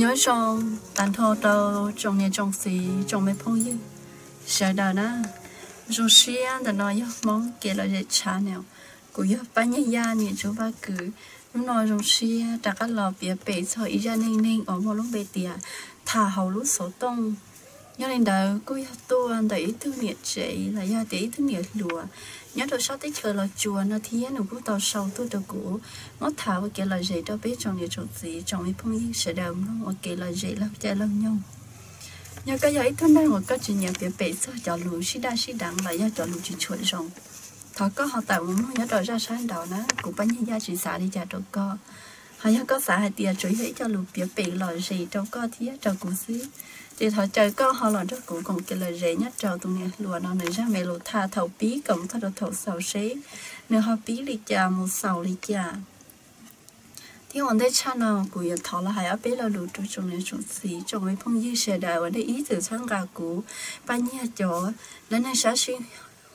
nhớ trong tàn thô đâu trong nhà trong xí, trong mấy phong yêu sợ đà na dù xí ăn đã nói mong kể là dễ trả nào. Cũng yêu ba nhà gia nhà chú ba cứ lúc nói dù xí đã các lò bia bể cho ý ra nên nên ở một lúc bể tiệt thả hầu lúc số tông nhớ lên đầu, cô yêu tu ăn đấy thứ nhiệt chị là do để ý thứ nhiệt lùa nhớ đồ sau tới chờ là chùa nó thì nó cũng tàu sâu tôi đầu cũng nó thảo cái là gì đó biết trong nhà chỗ gì trong cái phong yên sẽ đâu nó cái là gì là cha lông nhau nhớ cái giấy thân đây một cái chuyện nhà việc bể sao cho lũ xí đa xí đắng là do cho lũ chỉ chuột rồng thọ có họ tạo muốn nhớ đồ ra sáng đầu nó cũng bao nhiêu gia trị xả đi trả đồ co họ nhớ có xả hai tiền chuối hết cho lũ việc bể lò gì trong co thì cho cũng xí thì thọ trời có họ là rất cũng còn cái lời dễ nhất trâu tụi này lùa nó này ra mẹ lùa tha thầu bí cộng thọ được thầu sầu xế nếu họ bí lì chà một sầu lì chà thì hôm nay cha nào cũng yêu thọ là hay ở bên là lùa trong trong này trong xí trong mấy phong dư sẽ đại và đây ý từ sáng gà cũ bao nhiêu chỗ lên này sáng sinh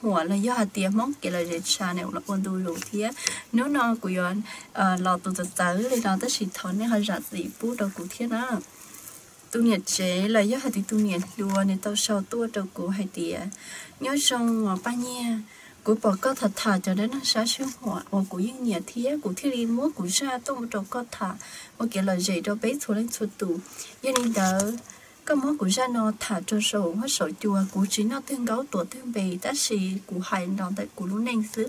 หัวเลยยอดเตียมองเกลเรชาเนี่ยเราควรดูรู้ที่นู้นกูย้อนเอ่อเราตัวจะตื้อเลยเราต้องสิทอนเนี่ยเขาจัดสีปูดกูเทียนะ tu nhật chế là do hạt tu nhật đua nên tao sau tua đầu của hai tía. Nhớ xong mà ba nha của bỏ có thật thà cho đến nó sáng sinh họ và của những nhà thiết của thiết liên múa của ra một đầu có thà và kiểu là dậy đó bé xuống lên xuống tù. Gia đình đỡ có món của ra nó thả cho sổ hết sổ chùa của chỉ nó thương gấu tuổi thương bề ta xì của hai nó tại của lũ nên xứ.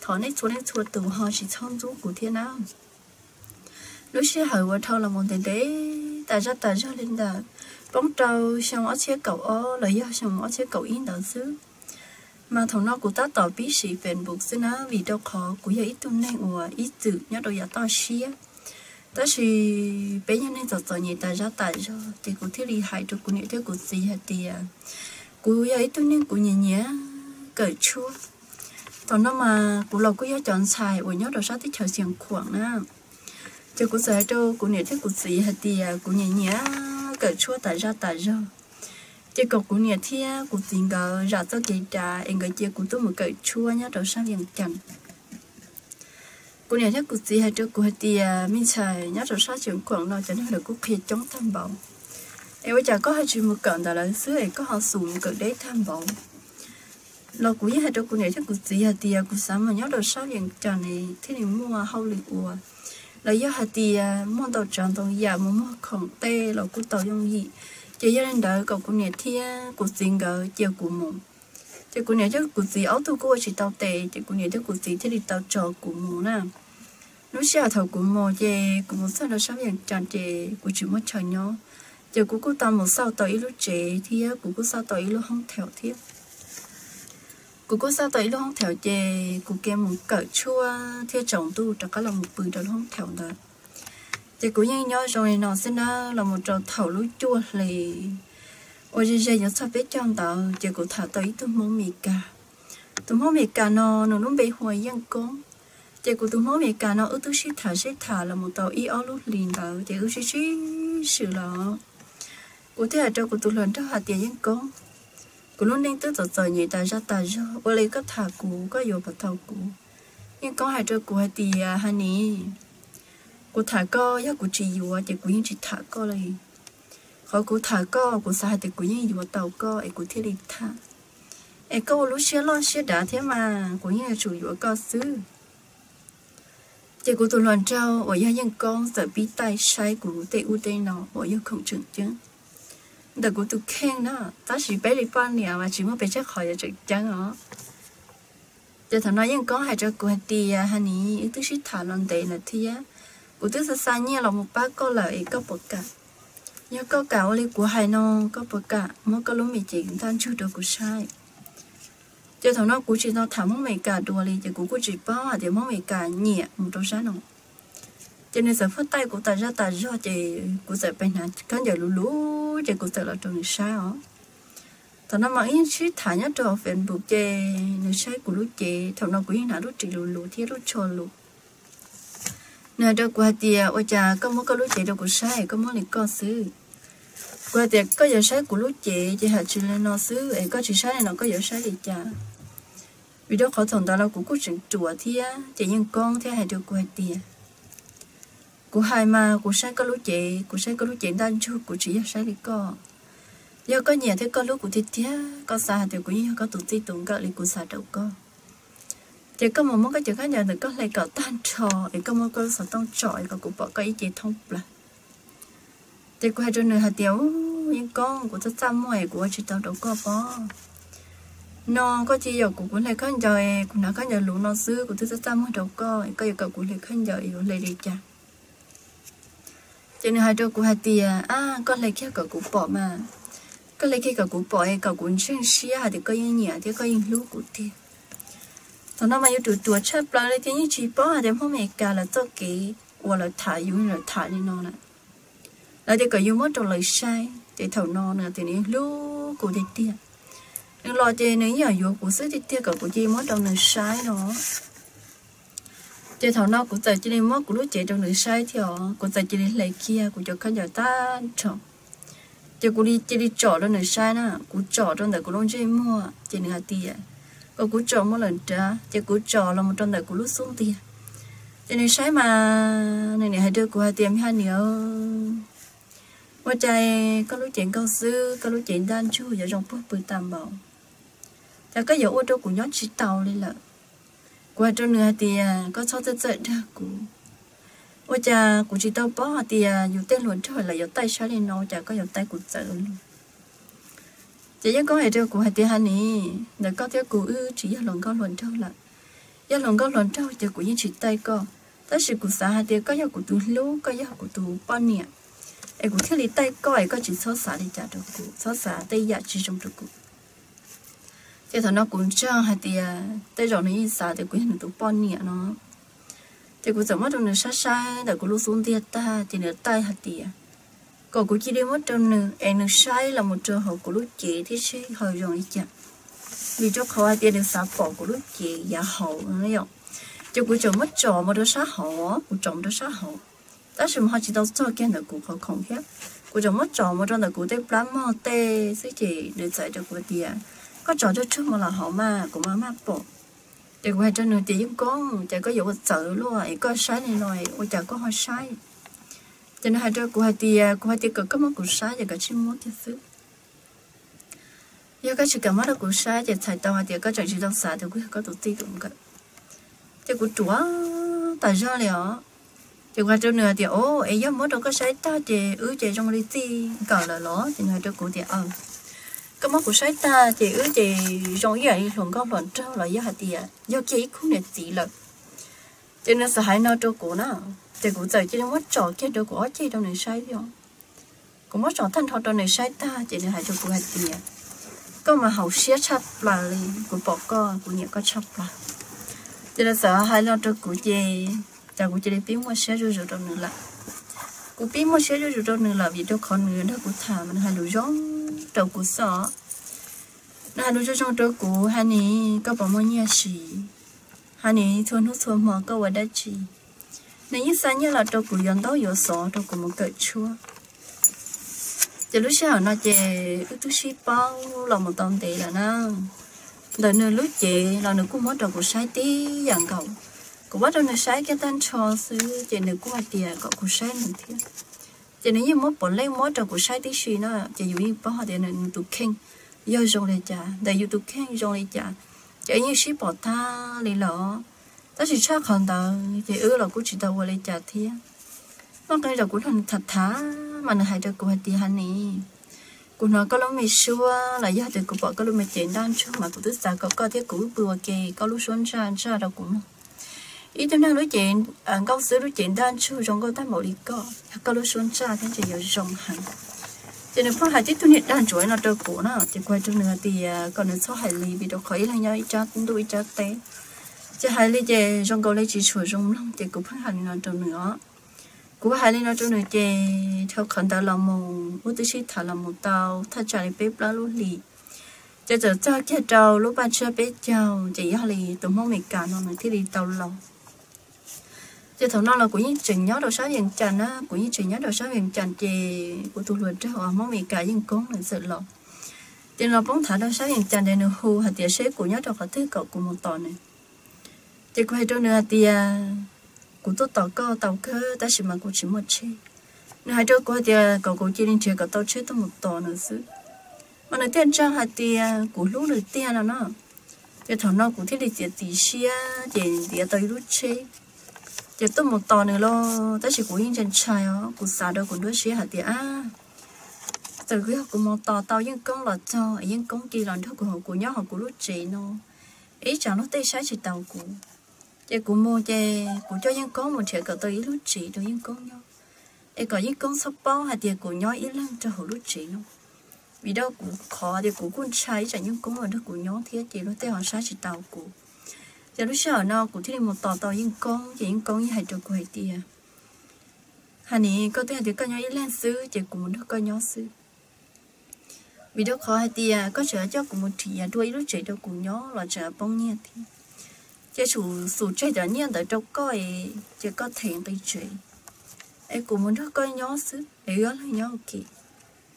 Thọ này xuống lên xuống tù, họ chỉ thông du của thiên nào lúc xưa hỏi qua thâu là một tiền tế ta ra ta ra lên đà bóng trâu xong ở xe cậu ô là do xong ở xe cậu yên đạo xứ? Mà thằng nó của ta tỏ bí sĩ bền buộc xứ nó vì đâu khó của giờ ít tuần này ủa ít tự nhớ đâu giờ to xía ta chỉ bé nhân nên tỏ giờ nhị tại ra tại ra thì cũng thiết lý hại cho cũng nhị thế của gì hả thì à? Của giờ ít tuần này của nhị nhé cởi chua thằng nó mà của lộc của giờ chọn xài, ủa nhớ đâu sao thích chờ xiềng khoảng nữa cho cô sợ cho cô nhớ thích, cô sĩ hạt thì à, cô nhớ nhớ cởi chua tại ra tại ra. Chỉ có cô nhớ thế cô tình cờ ra cho kỳ trà, em gọi chia cô tôi một cởi chua nhá, đầu sang liền chẳng cô nhớ thích, cô sĩ hạt cho cô hạt thì à, mình trời nhá, đầu sang chuyện quần nào cho nên là cô kia chống tham vọng. Em bây giờ có hai chuyện một cận đó là xứ ấy có họ sùng cởi đấy tham vọng. Lo cũng nhớ hết cho cô nhớ thích, cô sĩ hạt thì à, cô sáng mà nhá đầu sang liền chẳng này, thế này mua hậu lịch ua là do hạt thì món tàu tròn tàu giả mà món khổng tê là cũng tàu dùng gì chỉ do nên đợi cậu cũng nhẹ thia cuộc xin gỡ chiều của mồm chỉ cũng nhẹ chứ cuộc gì áo tu cô chỉ tàu tệ chỉ cũng nhẹ chứ của gì thì đi tàu tròn của mồm nè nó sẽ thầu của mồm về của một sao nó sáu dạng tròn trề của chỉ một trời nhau chỉ của cô tàu một sao tàu ít lúc trễ thì của cô sao tàu ít lúc không theo thiết cô cô sao tới luôn không theo chè cô kia một cỡ chua theo chồng tu cho cái lòng bự đó không theo đó chè cô nhanh nhớ rồi nó xin đó là một trò thầu lúa chua lì ôi giờ giờ nhớ sao biết chọn tao chè cô thả tới tôi muốn mì cà tôi muốn mì cà nó nó nó bị hoài dân con chè cô tôi muốn mì cà nó ước tôi sẽ thả sẽ thả là một tàu y ó lúa liền tao chè ước sẽ sự là cô thấy là cho cô tôi lần cho hạt tiền dân con cú luôn nên tức tật nhị ta ra ta ra ô lấy cấp thả cú có yếu bật thầu cú nhưng có hai trời cú hay tì à hai nè cú thả co yếu cú chỉ yếu thì cú nhưng chỉ thả co này khó cú thả co cú sai thì cú nhưng yếu tàu co ấy cú thiết lịch thả ấy câu lúc xe lo xe đã thế mà cú nhưng là chủ yếu co xứ thì cú tụi loạn trao ở gia nhân con sợ bị tay sai cú tê u tê nó ở gia không trưởng chứng đợt của tụi khen đó. Ta chỉ bé đi quan nhà mà chỉ muốn bé chắc khỏi được chẳng hả giờ thằng nói những con hay cho cô thì hà ní tôi chỉ thả lòng đấy là thi á. Của tôi sẽ sang như là một bác có lợi có bậc cả. Nhớ có cả ô của hai nó có bậc cả. Mỗi có lúc mình chỉ tan chưa được của sai. Giờ thằng nó của chỉ nó thả mỗi mày cả đùa đi giờ cũng chỉ bao à thì món mày cả nhẹ, một đôi sáng nào cho nên giờ phát tay của ta ra ta do chị của sợ bên nhà cái giờ lú lú chị của sợ là trong sao thằng nó mà yên chứ thả nhá cho phần buộc chị người sai của lú chị, thằng nó cũng yên nào lú chị lú lú thì lú cho lú nè đâu qua tiề ôi cha có muốn có lú chị đâu của sai có muốn thì có xứ. Qua tiề có giờ sai của lú chị chị hạt chị lên nó xứ ấy có chị sai này nó có giờ sai gì cha vì đó khó thằng ta là cũng có chuyện chùa thì á chỉ con thế hay được qua tiề của hai mà của sai có lúc chị, của sai có lúc chị đang chú của chị sai đi co giờ có nhà thế có lúc của thịt thế có xa thì cũng như có tụt ti tụt có li của xa đâu co chỉ có một món cái chuyện khác nhà được có lại có tan trò thì có một cơ sở tông trọi và cũng bỏ cái ý chị thông là. Thì cụ hai đứa hạt tiêu những con của tất cả ngoài của chị tao đâu có bỏ. Nó có chỉ dầu của cuốn này khăn giờ cũng nó khăn giờ lũ nó xưa, của tất cả mọi đâu có có giờ cậu cũng này khăn giờ yếu lại đi cha cho nên hai đứa cũng hai tia à? à con lấy kia cậu cũng bỏ mà. Có lấy kia cậu cũng bỏ cậu cũng chân xia thì có những nhà thì có những lũ của tia thằng nó mà yêu tuổi tuổi chấp lại thì như chỉ bỏ thì hôm mẹ cả là cho cái hoặc là thả dùng là thả đi nó nè là thì cậu yêu mất trong lời sai, thì thầu nó nè thì những lũ của đi tia nhưng lo thì nếu như yêu của sự thì tia cậu của chị mất trong lời sai nó chơi thằng nó cũng tại chị đi mất của lúc trẻ trong lời sai thì họ cũng tại chị đi lấy kia của cho khán giả ta chọn chơi cũng đi chơi đi chọn trong lời sai nè cũng chọn trong đời của luôn chơi mua chị nửa tiền, có cũng chọn một lần trả chơi cũng chọn là một trong đời của lúc xuống tiền chơi nên sai mà này này hai đứa của hai tiền hai nhiều qua chơi có lúc chuyện câu sư có lúc chuyện đan chu giờ trong phút bự tạm bảo. Ta có giờ ô tô của nhóm chỉ tàu đi là qua cho nữa thì à, có cho tới tới ra cũng qua cha, cũng chỉ tao bỏ thì à, dù tên luôn trời là dù tay sao lên nó chả có dù tay cũng sợ luôn. Chỉ có hệ trâu của hệ tia hắn nè để có theo cụ ư, chỉ do lòng có luận trâu là do lòng có luận trâu thì của những chỉ tay co. Tất sự của xã hai tia có do của tu lú, có do của tu bao nè ai của thiết lý tay co ai có chỉ số xã đi trả được cụ. Số xã tay giả chỉ trong được cụ thế thằng nó cũng trang hay thì à, tới rồi nó ít xả thì cũng tụ bọn nhẹ nó. Thì cũng giống mất trong nó sát sai đã cũng lúc xuống tiệt ta thì nó tay hay thì còn cũng chỉ đi mất trong nữa em được sai là một trường hợp của lúc chị thì sẽ hồi rồi ít chả vì cho khó thì được xả bỏ của lúc chị giả hậu nó dọc cho cũng chẳng mất trò mà đứa sát hậu cũng trọng đứa sát hậu ta sẽ mà chỉ đâu cho cái nó cũng khó không hết, cũng chẳng mất trò mà trong nó cũng tới plan mò tê sẽ chỉ được giải được của tiền có trò cho trước mà là họ mà của má má bỏ để quay cho nửa tiếng con chả có dụ sợ luôn à. có sai này rồi ôi chả có hơi sai. Cho nên hai đứa của hai tia của hai tia cực có một của sai và cả chim muốn thì xứ. Giờ cái sự cả mắt là sai sa và thầy tao hai tia có trò chỉ tao xả thì cũng có tổ tiên cũng cả thì của chúa tại sao ó, thì qua chỗ nữa thì ô ấy giống mất đâu có sai ta thì ứ chạy trong đi ti cả là nó thì hai đứa của thì ờ cái mắt của sai ta chị ứ thì trong vậy thường có lần trâu là do hạt tiền do chị cũng để chị là cho nên sợ hai nó trâu của nó. Thì cũng giờ nên mất trò kia đâu của chị đâu này sai đi không? Cũng mất trò thân thọ đâu này sai ta chỉ để hại cho cô hạt tiền có mà hậu xía chấp là li của bỏ co của nhiều có chấp là. Cho nên sợ hai nó cho của chị cho của chị đi biết mua xía rồi rồi đâu nữa là. Cụ biết mua xía rồi rồi đâu nữa là vì đâu con người đó cụ thả mình hai lũ giống đầu cú sọ nó hai cho trong đầu cú hai này có bỏ mua nhà chỉ hai này thôn hút thôn mà có vào đất chỉ nếu như sáng như là tôi cú dọn đâu dọn sọ tôi cú một cái chua giờ lúc sau nó chè ước tu sĩ bao lòng một tông tệ là nó đợi nữa lúc chè là nữa cũng mất đầu cú sai tí dạng cậu cũng bắt đầu nó sai cái tên cho sư chè nữa cũng tiền cậu cũng sai mình thiệt cho nếu như mất bỏ lên mất trong của sai tí suy nó chỉ dù như bao để nên tụ khen do dùng để trả để dù tụ khen dùng để trả chỉ như ship bỏ ta lấy lọ. Đó chỉ chắc còn đó thì ư là cũng chỉ đâu qua lấy trả thì nó cái là cũng thành thật thà, mà nó hay cho cô thì tiền này cô nói có lúc mình xua, là do từ của bọn có lúc mình chuyển đan chứ mà cũng tức giả có có thiết cũ vừa kì có lúc xuân ra ra đâu cũng ý tôi đang nói chuyện à câu xứ nói chuyện đang chút trong câu ta một lý có có lối xuống ra thế chỉ 有 rộng hẳn. Cho nên phong hải tiết tôi nhận đang chuối nó đâu cũ nó. Chỉ quay trong nữa thì ờ, còn nó số hải lý vì đâu khởi là nhau ít cha cũng đôi cha té. Chỉ hải lý chị trong câu lấy chỉ sửa trong lắm, thì cũng phong hải nó trong nữa. Cũng hai lý nó trong nữa chị theo khẩn đạo là một út tự sĩ thả là một tàu thả trả lại bếp lá luôn lì. Chỉ giờ cho kia trâu lúc ba chưa bếp trâu chỉ hai lý tụi mong mình cả nó thì đi tàu lòng chứ thằng nó là cũng như chuyện nhớ đồ sáu viên trần á cũng như chuyện nhớ đồ sáu viên trần chị của tôi luật trước họ mong mình cả những con là sự lộ, thì nó bóng thả đồ sáu viên trần để nó hù hạt tiền sẽ của nhớ đồ có thứ cậu của một tòa này. Thì quay cho nữa thì của tôi tàu cơ tàu cơ ta chỉ mà của chỉ một chi. Nếu hai đứa có thì cậu cũng chỉ nên chơi cậu tàu chơi tao một tòa nữa chứ. Mà nói tiền trang hạt tiền của lúc được tiền là nó thì thằng nó cũng thiết đi tiền tỷ xia thì tiền tới lúc chơi giờ tôi một tò nữa lo tới chỉ của những chân trai ó, của xả đâu của đứa xia hạt tiền á, từ khi à, học của một tò tao những công là cho những công kỳ lần đứa của học của nhóm học của lúc chị nó. Ý chẳng nó tê sai chỉ tàu của giờ của mua chị của cho những con một trẻ cỡ tới lúc chị được những con nhau. Em có những con sắp bao hạt tiền của nhóm ý lắm cho họ lúc chỉ nó. Vì đâu cũng khó thì cũng cũng sai chẳng những con ở đó của nhóm thiết chị nó tê họ sai chỉ tàu của giờ lúc sau nó cũng thiết một tò tò những con, chỉ những con như hai được cụ hay tiền hà nị có tiền à, à, thì có nhỏ ít lắm xứ chị cụ muốn có nhỏ xứ vì đâu khó hay tiền có chờ cho cụ một thì đuôi lúc chạy đâu cụ nhỏ là chờ bông nhẹ thì. Chỉ chủ sủ chơi đó nhiên ở trong coi chỉ có thể đi chơi ai cũng muốn nó coi nhỏ xứ để gói lại nhỏ kì.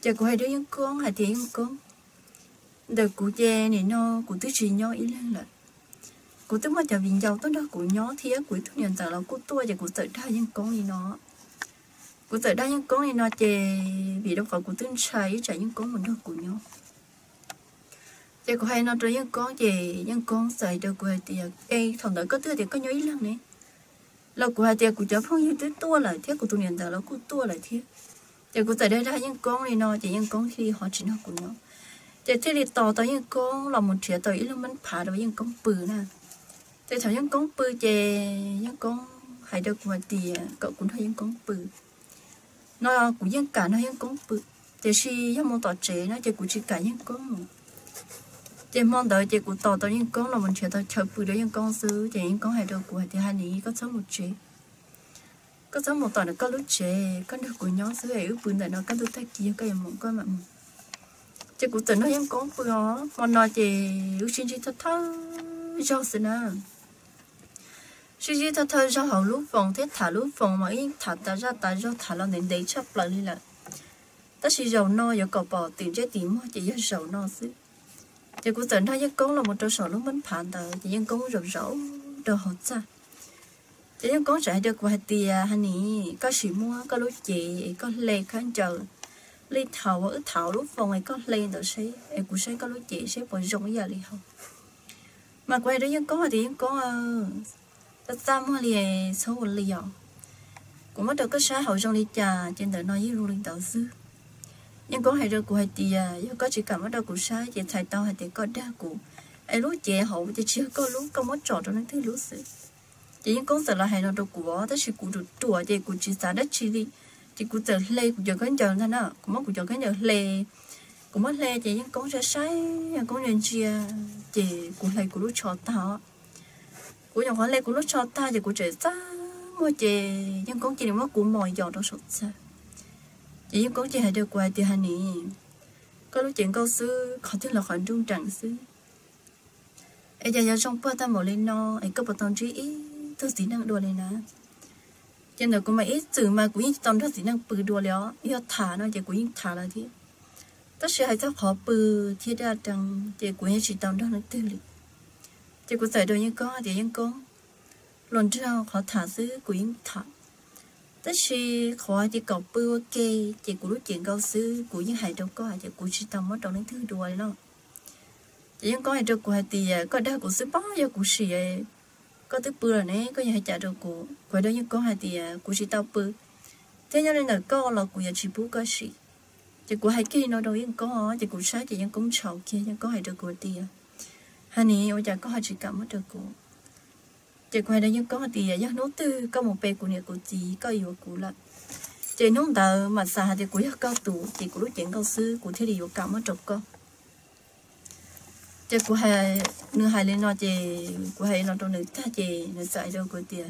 Chỉ có hai đứa những con hai tiếng những con. Đời cụ cha này nó cũng thích chỉ nhỏ ít lên là cụ tức mà chờ bình giàu tôi đó cụ nhỏ thì cụ thu nhận tờ là cụ tua chỉ cụ tự đa những con gì nó. Cụ tự đa những con gì nó chè vì đâu phải cụ tư sai chạy những con mình đâu cụ nhỏ chè có hay nó cho những con chè những con xài được hay thì ê thằng đó có thứ thì có nhớ ý lắm này, là của hai tiệc của chả phong như tới tua lại thế của thu nhận tờ là của tua lại thế chè của tự đây ra những con này nó chè những con khi họ chỉ nó của nó chè thế thì tỏ tới những con là một chuyện tới là mình phá được những con bự nè chị thấy những con bự chè những con hải được của thì cậu cũng thấy những con bự. Nó cũng những cả, nó những con bự. Chị khi những món tỏ chế nó chỉ cũng chỉ cả những con chị mong đợi chỉ cũng tỏ tới những con là mình chỉ tao chờ bự đó những con xứ. Chị những con hải được của thì hai này có sống một chế có sống một tuần có lúc chế có được của nhóm xứ ấy bự này nó, có được thay kia cái một con mà chỉ cũng tưởng nó những con bự đó mà nói chỉ ước xin chỉ thật thơ cho xin à chị chị thật thật cho hậu lúc phòng thế thả lúc phòng mà yên thả ta ra ta cho thả là đến đấy chấp lại đi là ta chỉ giàu no giờ cậu bỏ tiền trái tiền mà chỉ giàu no xứ thì cũng tưởng thấy con là một trò sổ lúc mình phản tờ thì dân con rộn rỗ đồ hot ra chỉ dân con chạy được vài tiền hay nỉ, có sự mua, có lúc chị có lê khán chờ. Lên thầu ở thầu lúc phòng này có lên được sẽ em cũng sẽ có lúc chị sẽ bỏ rộng giờ đi không mà quay đó những có thì những có ờ, ta ta mua liền số một liền cũng bắt đầu có xã hội trong đi trà trên đời nói với luôn linh ờ, đầu sư nhưng có hai đứa của hai tia nhưng có chỉ cảm ở đâu của xã chỉ thầy tao hai thì có đa của ai lúc trẻ hậu thì chưa có lúc có mất trò trong những thứ lúc sự chỉ những con sợ là hai nó đâu của đó chỉ của được tuổi thì của chỉ xã đất chỉ đi. Chỉ của giờ lê của giờ cái giờ thế nào cũng mất của giờ cái giờ lê của mất lê chị những con sẽ say những con nhân chia chị của lê của lúc cho tao của dòng hóa lê của lúc cho ta chỉ của trẻ ta mua chị những con chỉ mất của mọi giờ đó sốt chị chỉ con chỉ hãy được qua từ hà nị. Có lúc chuyện câu sư khó tin là khỏi trung trạng sư ai giờ giờ trong bữa ta mở lên no ai có một tông trí ý tôi gì năng đùa lên nè trên đời cũng mà ít từ mà cũng ít tông thức gì năng bự đùa léo yêu thả nó, chỉ cũng ít thả là thế tất sẽ hay thóc khó bự thiết ra rằng của cũng chỉ tông đó nó tư lịch chỉ của phải đồ như con thì những con lần sau khó thả sư của ít thả tất nhiên khó thì cậu bự ok chỉ của lúc chuyện cao sư của những hải đâu có chỉ của chỉ tao mất trong những thứ đùa nó chỉ những con hải đâu của thì có đa của sư bao do của sĩ có thứ bự này có những hải trả được của của đâu những con hải thì của chỉ tao bự thế nên là có là của chỉ bự có sĩ chị của hai kia nó đâu yên có chị cũng sáng chị vẫn cũng sầu kia vẫn có hay được của tiền hà nè ôi chả có hai chị cảm mất được của chỉ quay đây nhân có hai tiền giờ nốt tư, có một bè của nhà của chị, có yêu của là chị nông tờ mà xa thì của cao tủ chị của lúc chuyện cao sư của thế thì yêu cảm mất được con chị của hai nửa hai lên nó chị của hai nó trong nửa ta chị nửa sai đâu của tiền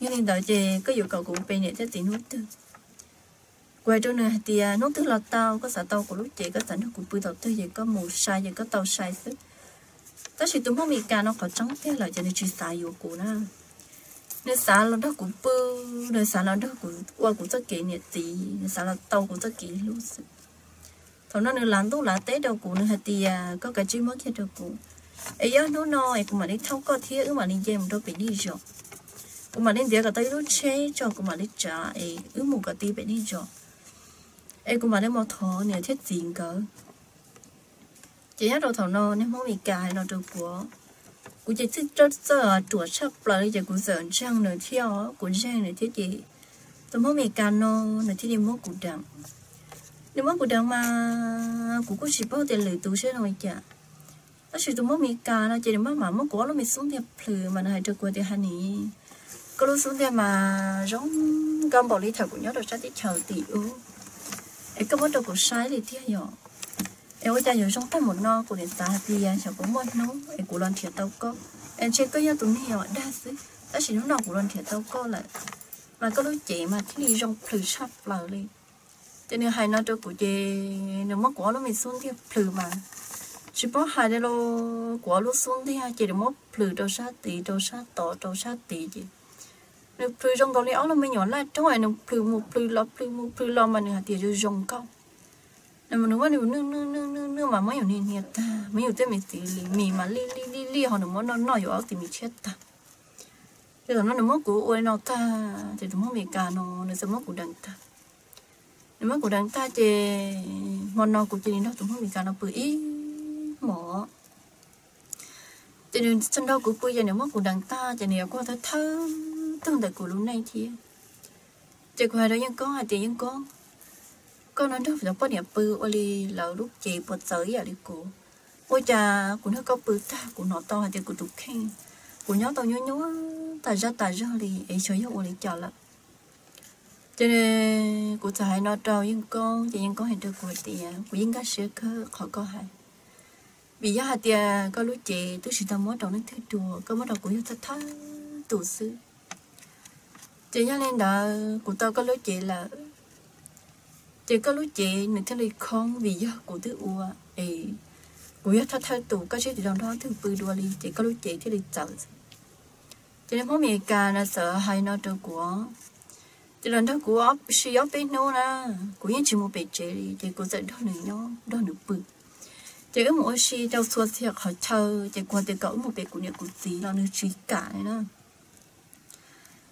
nhưng nên đợi chị có yêu cầu của bè này thế tiền nốt tư quay trong nữa thì nó tức là tao có sợ tao của lúc chị có sản của bự tàu tư vậy có mù sai vậy có tàu sai sức tất chỉ tụi mình cả nó có trắng thế là cho nên chỉ sai yêu cũ na nên xả nó đó cũng bơ nên xả nó đó cũng, qua cũng rất kỹ nhiệt tí nên xả là tàu cũng rất kỹ luôn. Thằng nó nữa làm tốt là tết đâu cũng nữa thì à, có cái chuyện mất hết đâu cũng ấy giờ nó nó ấy, cũng mà đi thâu có thiết mà đi dèm đâu bị đi rồi cũng mà đi địa cái tay lúc chế cho cũng mà đi trả ấy ứ một cái tí bị đi cho em cũng mà nếu mà thọ nè thiết gì cỡ. Chỉ nhớ đầu thọ nó nếu mong bị cài nó được của của chỉ thích rất sợ tuổi sắp lại chị cũng sợ trang nữa theo của trang nữa thiết gì tôi mong bị cài nó nữa thiết gì mốt cô đằng nếu mốt cô đằng mà cô cũng chỉ bao tiền lười tu sẽ nói chả. Nó chỉ tôi mốt bị cài nó chỉ mất mà mất có nó bị xuống tiền phừ mà nó hay được qua thì hành nhỉ có lúc xuống tiền mà giống gom bỏ đi thầu của nhớ được chắc đi chờ tỷ ưu em có bắt đầu của sai thì tiếc nhỏ em cha nhỏ trong tay một no của điện ta thì em chẳng có một nó em của lần thiệt tao có em chơi có nhau tụi nhỏ đa số đó chỉ lúc nào của lần thiệt tao có là mà có lúc chị mà thì đi trong thử sắp lờ đi cho nên hai nó cho của chị nếu mà quá nó mình xuống thì thử mà chỉ có hai đây lo quá lúc xuống thì chị được mất thử đâu sát tí đâu sát tổ đâu sát tí gì nếu phơi trong đó lấy áo là mình nhỏ lại, trong này nếu phơi một phơi lọ phơi một phơi lọ mà nè thì rồi rong câu nên mà nếu mà nếu nếu nước nước nước nước mà mấy nên nhiệt. Ta mấy hiểu tên mình thì mình mì mà li li li li họ nếu mà nó nó yếu thì mình chết ta. Bây giờ nó nếu mà cố ôi nó ta, thì nó mà bị cả nó nếu mà cũ đằng ta. Nếu mà cũ đằng ta thì món nó cũ chỉ nó tụi bị cả nó bự ý, mỏ. Cho nên chân đâu của cô giờ nếu mà cũ đằng ta, thì nếu có thể thơm tương tại của lúc này thì chỉ có hai đó những con hai tiếng những con con nói đâu phải có điểm bự oli là lúc chị bật giới à đi cô. Ôi cha của nó có bự ta, của nó to thì của tụt khen. Của nhớ tao nhớ nhớ ta ra ta ra đi ấy chơi yêu oli chờ lắm. Cho nên của ta hay nói trâu những con chị những con hay được của tiền của những cái sữa cơ họ có hay vì giá hạt tiền có lúc chị tôi chỉ tao mới đầu nó thứ chùa có bắt đầu của nhau ta thắt tủ sư chị nhớ lên đó, của tao có lối chị là chị có lối chị nên này không? Vì do của thứ ua. Ấy của do thắt thắt tủ có chuyện gì đó thứ bự đua đi. Chị có lối chị thì đi chậm chị nên không mẹ cả là sợ hay nó được của. Chị lần đó của suy ốp bên nó nè của những chị một bề chế đi chỉ của đó nữa nó đó nữa bự. Chị có một suy đâu xua thiệt họ chờ chị qua từ cỡ một bề của nhà của tí, nó nữa chỉ cả nữa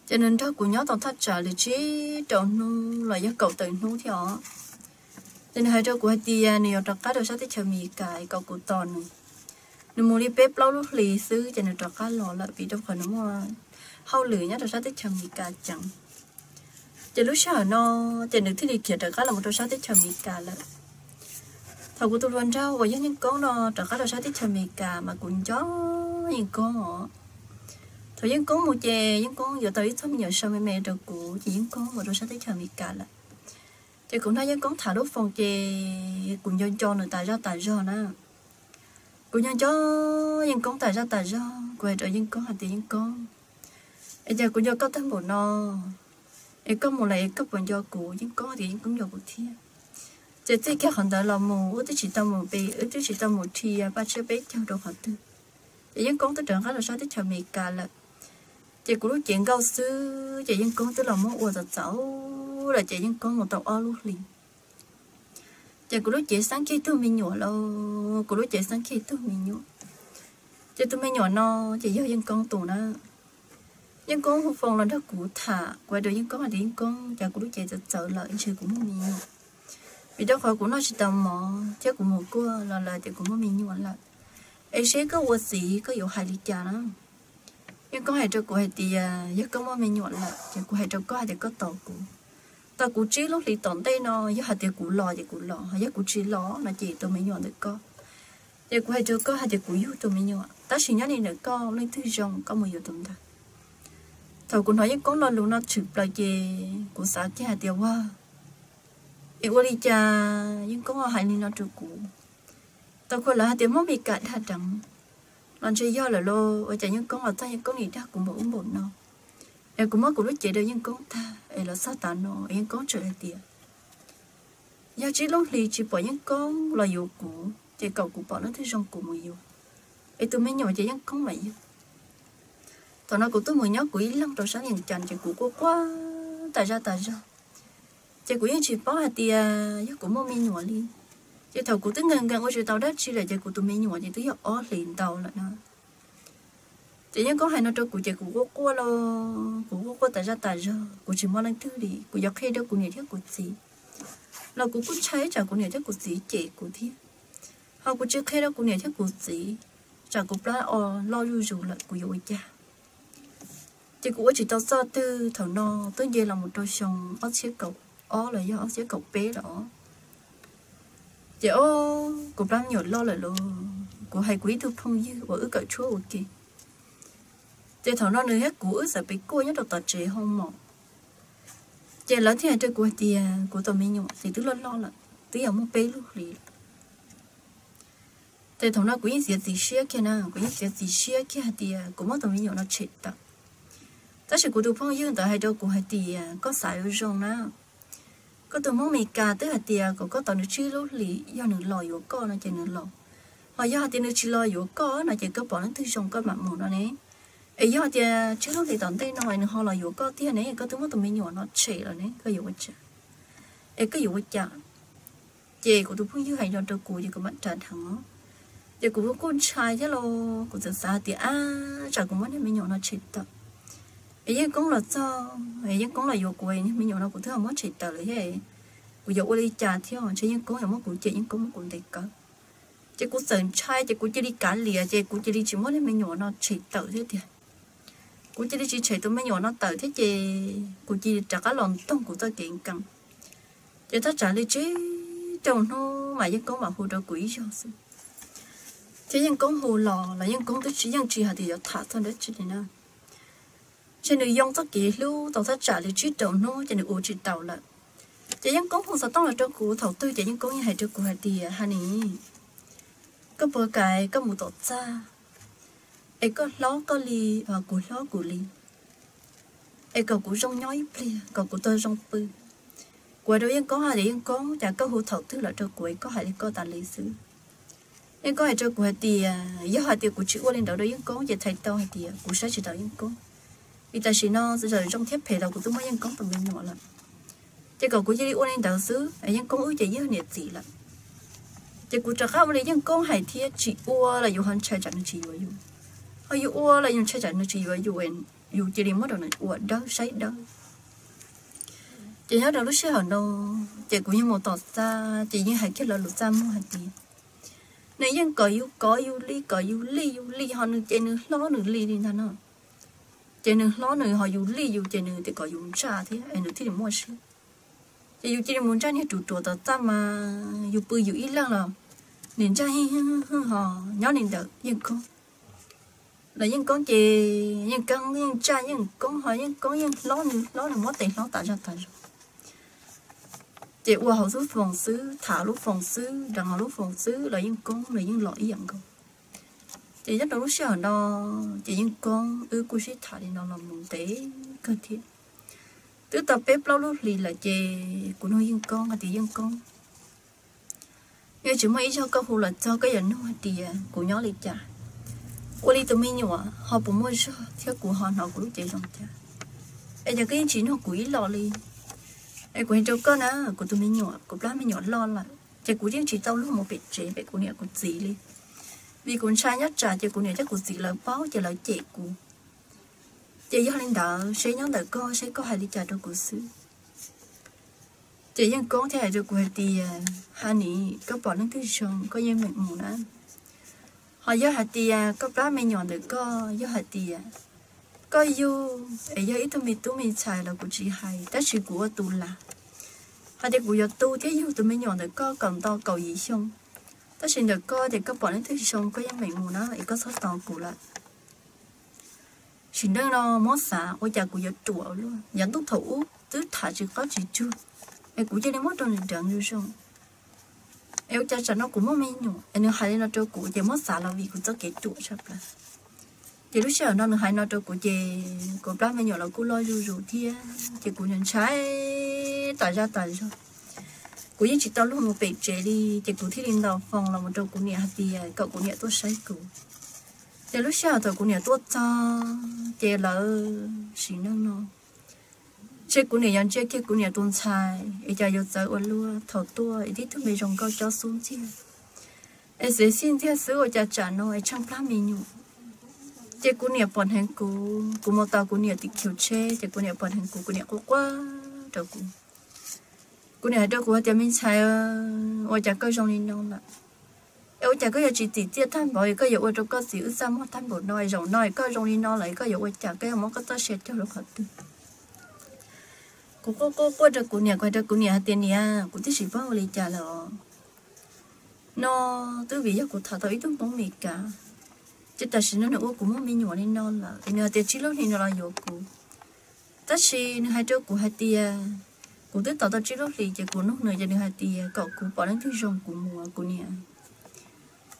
cho nên đó, của nhớ tổng thắt trả là chỉ trọng nu là do cậu tự nu thì họ. Cho nên hai đứa của hai tia này ở cá đồ sát thì chờ mì cải cậu của tòn nên mua đi bếp lâu lúc lì xứ, cho nên cá lò lại vì đâu khỏi nó mà hao lửa nhá, đồ sát thì chờ mì cải chẳng. Cho lúc sau nó, cho nên thứ gì kia cá là một đồ sát thì chờ mì cải lại thầu của tôi luôn rau và những con nó cá đồ sát thì chờ mì cải mà cũng chó những con họ thôi những con một chè những con giờ tới thăm nhờ sao mẹ mẹ được cụ chỉ những con mà tôi sẽ thấy chờ mì cả là thì cũng thấy những con thả đốt phòng chè cùng nhau cho nữa tại ra tại do nè. Cùng nhau cho những con tại ra tại do quay trở những con hạt tiền những con bây giờ cũng cho có thêm một no ấy có một lại cấp bằng do cụ những con thì những con nhiều cụ thi chỉ thấy cái hoàn toàn là mù, ước chỉ tâm một bề ước chỉ tâm một thi ba chưa biết theo đồ hạt tư. Những con tới trường khá là sao tới chờ mì cả là chị cũng lúc chuyện cao sư chị dân con tức là muốn uống thật cháu là chị dân con một tàu o lúc liền. Chị cũng lúc chị sáng khi tôi mình nhỏ lâu cũng lúc chị sáng khi tôi mình nhỏ. Chị tôi mình nhỏ nó chị do dân con tù nó dân con một phòng là đất cũ thả, quay đầu dân con mà đến con chị cũng lúc chị thật cháu là anh chị cũng muốn mình nhỏ. Vì đó khỏi cũng nó chỉ tầm mò chứ cũng một cô là là chị cũng muốn mình nhỏ là. Ấy sẽ có vật gì có yếu hại lý cha nó nhưng có hai trâu cô hai thì à giờ có mà mình nhọn là, chỉ cô hai trâu có hai thì có tàu cụ. Tàu cụ chỉ lúc thì tổn tay nó giờ hai thì cụ lò thì cụ lò giờ cụ chỉ lò là chỉ tàu mình nhọn được có. Giờ cô hai trâu có hai thì cụ yêu tàu mình nhọn ta chỉ nhớ đi được có lên thứ rồng có một giờ tụi ta tàu cũng nói với con lo luôn nó chụp lại về của xã chứ hai tiêu qua yêu đi cha nhưng có hai nên nó chụp cụ. Tàu coi là hai tiêu mất bị cạn hai trắng lần chơi do là lô. Ở chạy những con mà ta những con gì đó cũng một bổn nó. Em cũng mất cũng lúc chạy được những con ta em là sao ta nó? Những con trở tiền do chỉ lúc thì chỉ bỏ những con là yêu cũ chỉ cầu cũng bỏ nó thấy rong cũng một yêu em tôi mới nhỏ chạy những con mày. Tao nó cũng tôi mới nhớ quý lắm rồi sáng nhìn chăn chạy cũ quá quá. Tại ra tại ra cũ như chỉ bỏ hạt tiền do cũng mua mình nhỏ đi chỉ thầu cụ tức ngân ngân ở chỗ tàu đất chỉ là chỉ cụ tụi mình nhưng mà chỉ giờ ó liền tàu là nó. Chỉ những có hai nó cho cụ chỉ cụ quốc qua lo cụ quốc qua tại ra tại giờ cụ chỉ mong lên thứ đi cụ dọc khi đâu cụ nhớ thiết cụ gì là cụ cũng cháy chả cụ nhớ thiết cụ gì chỉ cụ thiết họ cụ chưa khi đâu cụ nhớ thiết cụ gì chả cụ lo ờ lo ru dù là cụ yêu cha. Chỉ cụ chỉ tao sao tư thầu no tới giờ là một đôi sông ó xíu cậu, ó là do ó xíu cậu bé đó chị ô cụ ra nhiều lo lại luôn của hay quý thu phong dư và ước cậu chúa ok chị thằng nó nữa hết của ước sẽ bị cô nhất được tật chế không mỏ. Chị lớn thì chơi của chị của tao mình nhung, thì cứ lo lo là tôi ở một bé lúc liền chị thằng nó quý gì gì xia kia nè quý gì gì xia kia thì cũng mất tao mình nhung nó chết đó ta chỉ của tôi phong dương tại hai đâu của hai thì à, có xài ở trong nè có tôi mong mình cả tới hạt tiền à, có có tao được chưa lúc lì do nó lòi của co nó chỉ nó lòi họ do hạt tiền được chỉ lòi của co nó chỉ có bỏ nó thư trong cái mặt mù nó nè. Ấy do tiền à, chứ lúc thì tao tên nó nó họ là yếu co tiền nè, có tôi muốn tôi mình nhỏ nó chạy rồi này có yếu chả. Ấy có yếu chả. Chị của tôi cũng như hay động tôi của gì của bạn trả thằng chị của con trai chứ lo của giờ xa thì à chả cũng mất mình nhỏ nó chết tập ấy cũng là sao ấy cũng là vô quê nhưng mình nhỏ nó cũng thưa mất chỉ tờ lấy ấy. Của yêu đi trả theo chứ nhưng cũng là mất cũng chị, nhưng cũng cũng được cả chứ cũng sợ chai chứ cũng chỉ đi cản lìa, chứ cũng chỉ đi chỉ mất mình nhỏ nó chỉ tờ thế thì. Cũng chỉ đi chỉ chỉ tôi mình nhỏ nó tờ thế chứ cũng chỉ trả cái lòng tông của tôi kiện cầm. Chứ ta trả lời chứ trong nó mà nhưng cũng mà hồ đó quỷ cho sự. Chứ nhưng cũng hồ lò, là nhưng cũng tôi chỉ nhưng chỉ hạt thì giờ thả thôi đấy chứ thế nào cho nên dùng tất kỳ lưu tàu thắt trả lời trí đầu nó cho nên uống chỉ tàu là chỉ những công không sao tông là trong cụ thầu tư chỉ những công như hai cho cụ hai tiền hà nè có bữa cái có một tổ cha. Ấy có ló có li và cú ló cú li ấy có cú rong nhói plia có cú tơ rong pư qua đầu những có hai để những có chả có hữu thầu tư là trong cụ ấy có hai để có tài lý sứ những có hai cho cụ hai à, do hai tiền của chịu lên đầu đó những có chỉ thầy tao hai tiền của sẽ chỉ tao những có vì ta chỉ nó giờ trong thép thể đầu của tôi mới nhân công tầm mình nhỏ lắm chỉ cầu của chỉ đi ôn lên đạo sứ ấy nhân công ưu chỉ như nhiệt gì lắm chỉ của chắc không lấy nhân công hải thiết chỉ ua là dùng hắn chạy chạy nó chỉ vào dùng hơi dùng ua là dùng chạy chạy nó chỉ vào dùng dùng chỉ đi mất đầu này, ua đâu sấy đâu chỉ nhớ đầu lúc xưa hòn đâu chỉ của như một tọt xa chỉ như hải kết là lụt ra mua hải tiền. Này nhân có yêu có yêu ly, có yêu ly yêu ly, họ nương chạy nửa lo nửa ly đi thằng nào chị nữ lo nữ họ dùng ly dùng chị nữ thì có dùng trà thế anh nữa thì mua sữa chị dùng chị muốn trà như chủ chủ tao ta mà dùng bự dùng ít lăng là nên trà hi họ nhớ nên được nhưng không là những con chị những con những trà những con họ những con những lo nữ lo nữ mất tiền lo tại cho tại chị qua hậu số phòng xứ, thả lúc phòng xứ, đằng hậu lúc phòng xứ, là những con, là những loại dạng không thì nhất là lúc sợ nó chỉ những con, ư, cô sĩ thả thì nó là một tế, cơ thiết từ tập bếp lâu lúc lì là chè, của nó những con thì những con. Nhưng chỉ mấy cho câu phụ là cho cái dẫn nó thì à, của nhỏ lì chả. Qua đi tụi mình nhỏ, họ cũng mua cho theo của họ nó cũng chạy trong chả bây giờ cái chuyện nó quỷ lo đi ai của cho con á của tụi mình nhỏ, của ba mình nhỏ lo là. Chè của riêng chỉ tao lúc một bị chế bị của nhà của gì đi vì cũng sai nhất trả cho cũng này chắc cô dị là báo cho lại chị cô chị do linh đỡ sẽ nhóm đợi con, sẽ có hai đi trả cho của sư chị dân con hệ cho của thì à, hai nị có bỏ lên thứ sông, có dân mình mù nữa. Họ do hạt tiền à, có bá mẹ nhỏ được có do hạt tiền à, có yêu ấy do ít tụi mình tụi mình xài là của chị hay tất sự của tụi là. Họ thì của tu thế yêu tụi mình nhỏ được có còn to cầu gì xong tất nhiên được coi thì các bọn thích xong có những mình mù nó thì có số tàu cụ lại chỉ đơn nó mót xả, ôi chả cụ giờ trụ luôn. Nhận tốt thủ, tứ thả chỉ có chỉ chưa? Em cụ chơi đến mất trong trận như xong em cha cha nó cũng mất mấy nhủ em hai nó cho cụ giờ mót xả là vì cụ cho cái trụ sắp là. Thì lúc sau nó hai nó cho cụ về cụ ba mấy nhỏ là cụ lo rù rù thia. Thì cụ nhận trái tại ra tại rồi cú chỉ tao lúc một bể chế đi chỉ cú thi lên đầu phòng là một trong cú nhẹ thì cậu cú nhẹ tôi say cú để lúc sau tôi cú nhẹ tôi cho để lỡ xí năng nó chế cú nhẹ nhận chế kia cú nhẹ tuôn xài ấy giờ giờ giờ ôn lúa thầu tua ấy đi thôi mấy trong câu cho xuống chứ ấy sẽ xin theo sứ ở cha trả nó ấy trong phá mình nhủ chế cú nhẹ bọn hàng cú cú một tao cú nhẹ tịch kiểu chế chế cú nhẹ bọn hàng cú cú nhẹ quá quá đầu cú cú niệm đâu cú thì mình xài ờ, ở chả có trong linh nông là ở chả có chỉ tỉ tiết tham bảo có ở trong có xíu sao mà tham bảo nói rồi nói có trong linh nông lại có ở chả cái mà có ta sẽ cho nó hết cú cú cú cú cho cú niệm quay cho cú niệm tiền niệm cú thích chỉ bao lấy trả là nó, tôi vì cú thà tôi ít tôi không mệt cả. Chỉ ta xin nó nữa cũng muốn mình nhỏ nên nó là nó tiền chỉ lúc thì nó là nhiều cú tất nhiên hai chỗ của hai tia cú tết tao tao chỉ lúc thì chỉ cú lúc nữa được hai tỷ à, cậu cú bỏ đến thứ rồng cú mua cú nè.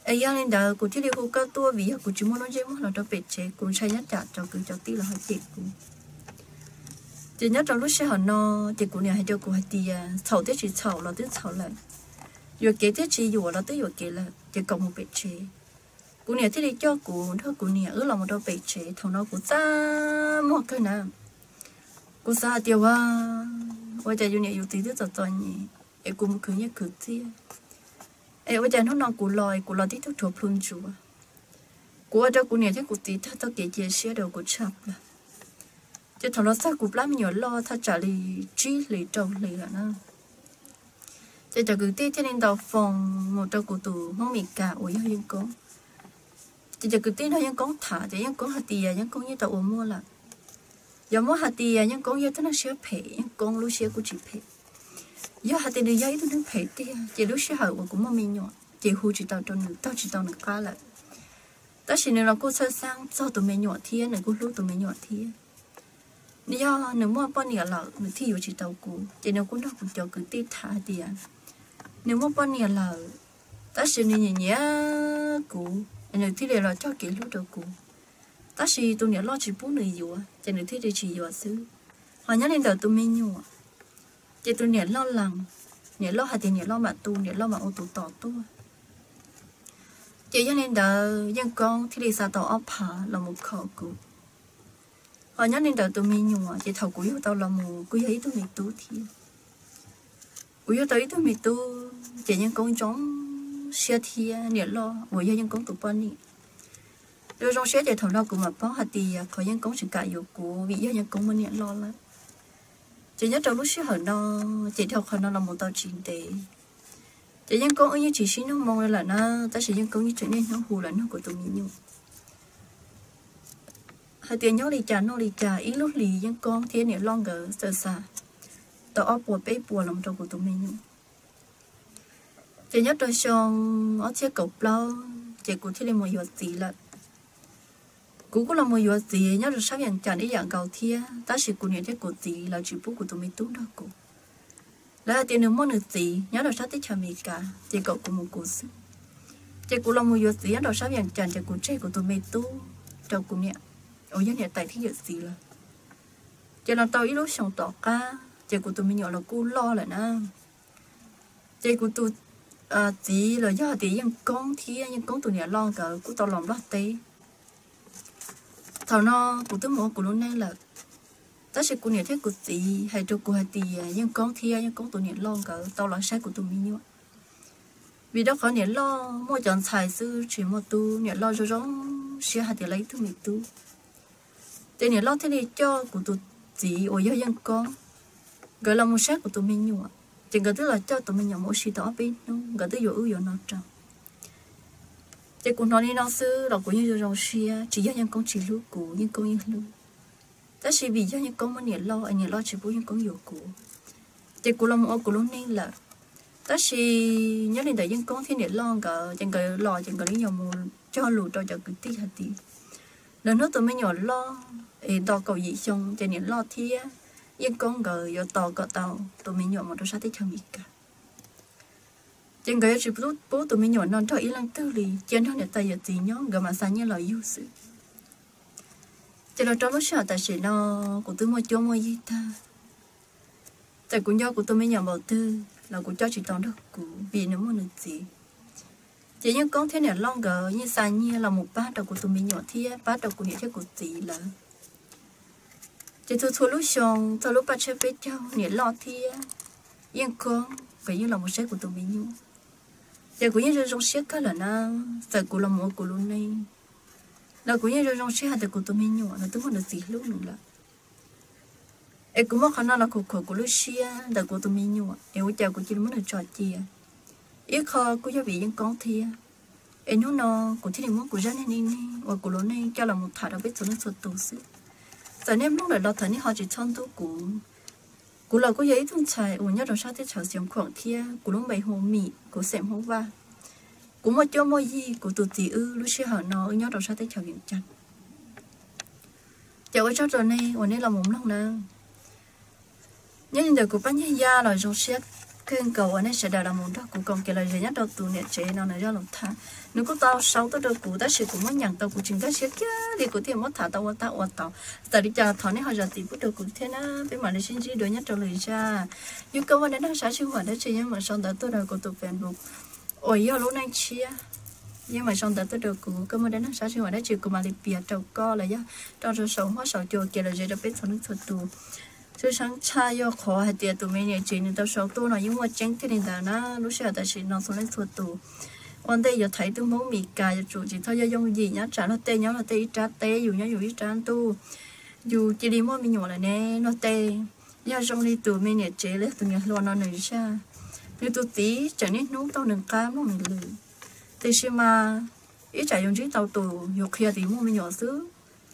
Ai giờ lên đó cú chỉ đi cú cao tua vì cú chỉ muốn nói chơi muốn là cho bệt chế cú sai nhất chặt cho cứ cho tí là hai tỷ cú chỉ nhất trong lúc xe hỏi no, chỉ cú nè hai chỗ cú hai tỷ sầu tết chỉ sầu là tết sầu lại vừa kế tết chỉ vừa là tết vừa kế là chỉ cộng một bệt chế cú nè thế đi cho cú thôi cú nè ước là một đôi bệt chế thằng nó cú ta một cái nào. Cú sa tiêu à bây giờ nè yêu tí tức giờ toàn nhỉ. Em cú một cứ nhớ cứ tí, em bây giờ nó nó cú lòi cú lòi tí thức thuộc phương chủ à. cú ở đó cú nè thế cú tí thắt tao kể chia sẻ đầu cú chập là. Chứ nó sao cú lắm nhiều lo thắt chả lì trí lì trâu lì là nó. Chứ giờ cứ tí thế nên tàu phòng một trâu cú tù mong mì cả ủi hơi yên cố chỉ giờ cứ tí nó những con thả thì những con hạt tìa những con như tàu mua là giờ mua hạt tiền, à, nhưng con giờ thế nó sẽ phê nhưng con lúc sẽ cũng chỉ phê. Giờ hạt tìa giấy tôi đang phê tìa à, chỉ lúc sẽ hậu cũng mà mình nhỏ. Chỉ hú chỉ tàu cho nữ tao chỉ tàu nữ cá lại. ta chỉ nên là cô sơ sang do tụi mình nhỏ thiên này cô lúc tụi mình nhỏ thiên do nếu mua bao nhiêu là nữ thi chỉ tàu cũ chỉ nếu cũng đâu cũng cho cứ tiếp thả tiền. nếu mua bao nhiêu là ta chỉ nên nhẹ nhẹ à, cũ anh thấy là cho kỹ lúc đầu cũ ta chỉ tôi nhớ lo chỉ bốn người yêu nữ thế để chỉ yêu xứ. Họ nhớ lên đầu tôi mới nhủ chỉ tôi nhớ lo lắng, nhớ lo hạt tiền nhớ lo mà tu nhớ lo mà ô tô tỏ tu chỉ nhớ nên đầu dân con thì đi xa tàu ấp hà là một khẩu cụ họ nhớ lên đầu tôi mới nhủ chỉ thầu cúi yêu tao là một cúi ấy tôi mới tu thì cũ yêu tới tôi mới tu chỉ nhân con chóng xe thì nhớ lo với dân con tụ bao nhiêu rồi trong xe thì thầu nào cũng mà bao hạt thì có những công sự cả yêu của vị do những công mình nhận lo lắm. Chỉ nhớ trong lúc xe hở nó, chỉ theo khả nó là một tàu chín tế. Chỉ những công như chỉ xin nó mong là nó, ta sẽ những công như chuyện nên nó hù là nó của tụi mình nhung. hai tiền nhớ lì trà nó lì trà ít lúc lì những con thiên này lo ngờ, sợ xa tao ốp bùa bế bùa lòng trong của tụi mình nhung chỉ nhất đôi xong ở chiếc cầu lâu chỉ cụ thiết lên một vật gì lại cú cũng là một vật gì? Nhớ được sao hiện chẳng đi dạng cầu thia. Ta chỉ cú nhận cái cụ gì là chỉ bút của tụi mình tú đó cụ là tiền được món được gì nhớ được sao tới chả mì cả chỉ cậu cũng một cụ sự chỉ cụ là một vật gì nhớ được sao hiện chẳng chỉ cũng chơi của tụi mình tú trong cụ nhẹ ôi nhớ nhẹ tại thế vật gì là chỉ là tao ít lúc sống tỏ ca chỉ của tụi mình nhỏ là cú lo lại nè. Chỉ của tụi à chỉ là do thì những con thia những con tụi nhà lo cả của tao lòng đó tê thằng nó cũng tới mua của luôn nên là tất sẽ của nhà thế của chị hay cho của hai tỷ à, nhưng con thia à, nhưng con tụi nhà lo cả, tao là sai của tụi mình nhá. Vì đó có nhà lo mua chọn xài sư chỉ một tu nhà lo cho giống xe hai tỷ lấy tụi mình tu thế nhà lo thế này cho của tụi chị ở do dân con. Gọi là một sai của tụi mình nhá. Chỉ cần thứ là cho tụi mình nhận mỗi sự tỏ bên nó tức thứ ưu dụ nó trong chỉ cũng nói đi nó sư là cũng như rồi xia chỉ do những con chỉ lúc cũ những con như lúc ta chỉ vì do những con mà nhẹ lo anh nhẹ lo chỉ bố những con nhiều cũ chỉ cũng là một của luôn nên là ta chỉ nhớ đến đời những con thì nhẹ lo cả chẳng cái lo chẳng cái nhiều một cho lù cho cho cứ tí hạt tí lần nữa tụi mới nhỏ lo ê đo cầu gì xong chẳng nhẹ lo thì yên con gờ do tàu có tàu tụi mình nhỏ một đôi sát thích trong gì cả trên cái chỉ bút, bố tụi mình nhỏ non cho ý lăng tư lì trên thôi để tay giờ gì nhó gờ mà sáng như là yêu sự. Chỉ là trong lúc sợ tại sẽ nó của tôi mua cho mua gì ta? Tại cũng do của tôi mới nhỏ bảo tư, là của cho chỉ toàn được của vì nó muốn được gì. Chỉ những con thế này long gờ, như sáng như là một bát đầu của tôi mới nhỏ thia, bát đầu của những cái của gì là chỉ tôi thua lúc xong, thu lúc bắt chơi với nhau nhảy lo thì yên con phải như là một sách của tụi mình nhung giờ cũng như trong sách cái là na phải của là một của luôn này là cũng như trong xe hạt của tụi mình nhỏ là tôi không được gì lúc nữa là em cũng mất khả năng là cuộc khổ của Lucia là của tụi mình nhỏ em cũng chào của chị à. à. muốn được trò chia ít khó của gia vị những con thia em nó nó của chị muốn của gia đình này và của lớn này, cho là một thả đặc biệt cho nó sụt tổ sư giờ nên lúc này lo thấy họ chỉ chọn tôi của của là có giấy thun chạy của nhớ đầu sao thế chào xiêm khoảng thia của lúc bảy hồ mì của xem hồ va của một chỗ mỗi gì của tụi tỷ ư lúc xưa họ nó nhớ đầu sao thế chào kiểm chặt. Chào cái cháu rồi này của này là một lòng nè nhớ nhìn giờ của bác nhá ya rồi rồi xét kênh cầu anh ấy sẽ đào làm một đó cũng còn kia là gì nhất đầu tụ nè chế nó là do lòng thang nếu có tao sau tao được cụ ta sẽ cũng mất nhận tao cũng chính cái sẽ kia. Thì cũng thì mất thả tao qua tao qua tao. Tại đi chờ thọ này họ giờ tìm được cũng thế na bên mà lấy xin gì đối nhất trong lời ra như câu ấy đang xả sinh hoạt đấy chỉ nhưng mà sau đó tôi đã có tụ phèn buộc. Ôi, giờ lúc này chia nhưng mà xong tôi được cũng cơ mà đến sáng sinh hoạt đó đấy chỉ cũng mà đi bịa trâu co là do trong rồi sống hóa sợ chùa kia là gì đó biết thằng nó tù chứ sáng cha yo khó hay tiệt tụi mình chỉ nên tao sống tu nó nhưng mà chẳng thì nên là lúc xưa ta chỉ nó xuống lên thuật tụ còn đây giờ thấy tôi muốn mì cà giờ chủ chỉ thôi giờ dùng gì nhá trả nó tê nhá nó tê trả tê dù nhá dù ít trả tu dù chỉ đi mua mình nhỏ là nè nó tê giờ trong đi tụi mình nhẹ chế lấy tụi mình lo nó nổi ra nếu tụi tí chả nên nấu tao đừng cam nó mình lử thì khi mà ít trả dùng chỉ tao tụ dù khi thì mua mình nhỏ xứ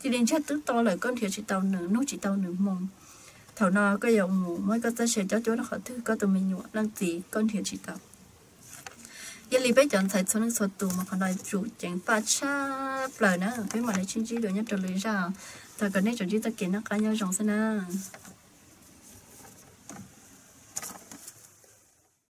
chỉ đến chết tức to lại con thiệt chỉ tao nửa nó chỉ tao nửa mông thảo nó có dòng ngủ mới có tới sẽ cho chú nó khỏi thứ, có tụi mình nhụa năng tí con thiệt chỉ tao. Giờ li bây giờ thấy số nước số tù mà còn đòi chủ chẳng phát cha lời nữa. Với mà lấy chi chi đồ nhất trở lý ra. Ta cần nên chuẩn chỉ ta kiến nó cá nhau dòng xem nào